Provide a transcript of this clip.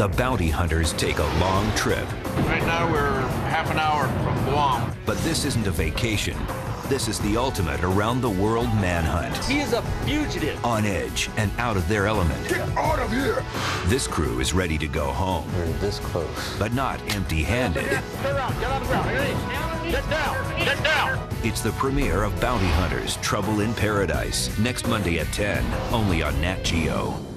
the bounty hunters take a long trip. Right now we're half an hour from Guam. But this isn't a vacation. This is the ultimate around the world manhunt. He is a fugitive. On edge and out of their element. Get out of here! This crew is ready to go home. We're this close. But not empty handed. Get around, get on the ground. Get down, get down. It's the premiere of Bounty Hunters Trouble in Paradise next Monday at 10, only on Nat Geo.